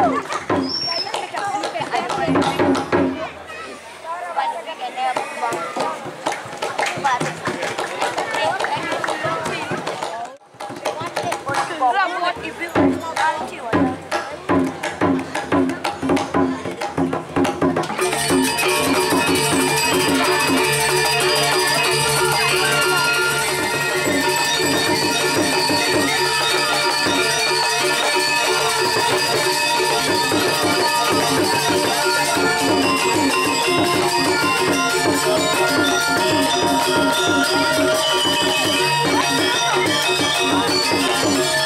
Woo! Thank you.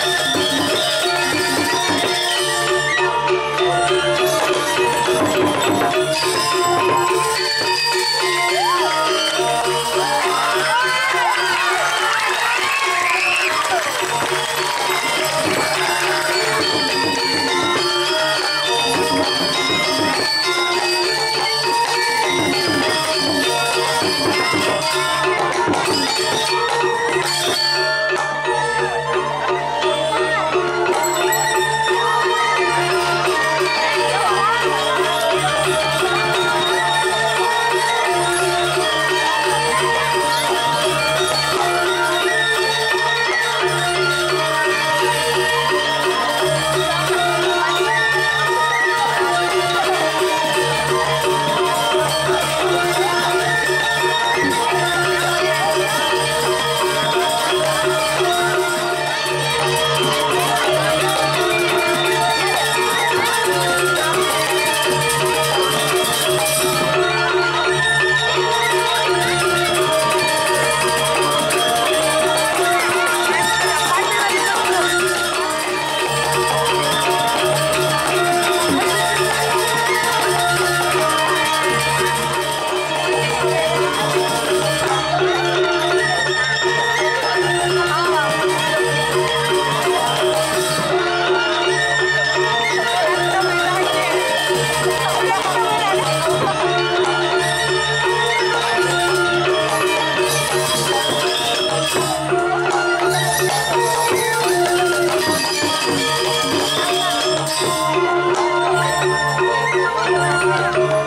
Oh.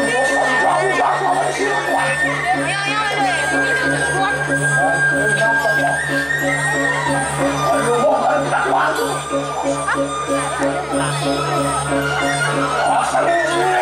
Ayo, Oh, my God.